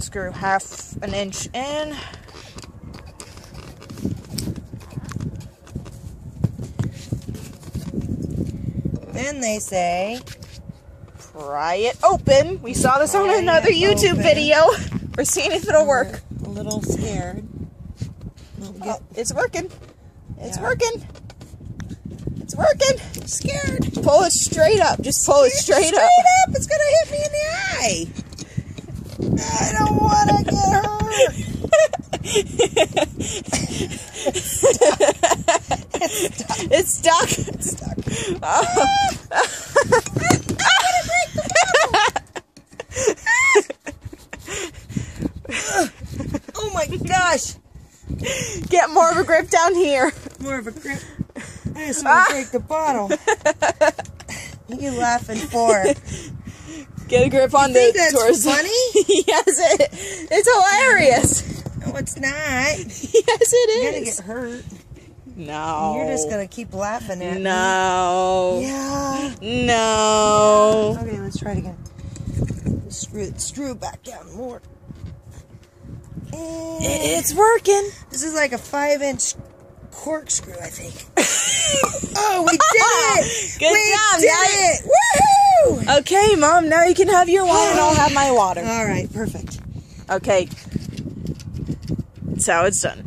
screw half an inch in. Then they say, Pry it open. We saw this on another YouTube open. video. We're seeing if it'll work. we're a little scared. We'll Oh, it's working. It's Yeah. working. It's working. scared. Pull it straight up. Just pull it straight, Straight up. up, it's gonna hit me in the eye. I don't want to get hurt. It's stuck. It's stuck. Oh. Oh my gosh! Get more of a grip down here. More of a grip. I just want to break the bottle. What are you laughing for? Get a grip on think the torso. funny? yes, it, it's hilarious. No, it's not. Yes, it is. You're gonna get hurt. No. You're just gonna keep laughing at me. No. Yeah. No. Okay, let's try it again. Screw it, screw it back down more. And It's working. this is like a five inch corkscrew, I think. oh, we did it! Good we job, did Dad. it! Woohoo! Okay, Mom, now you can have your water and I'll have my water. All right, perfect. Okay. That's how it's done.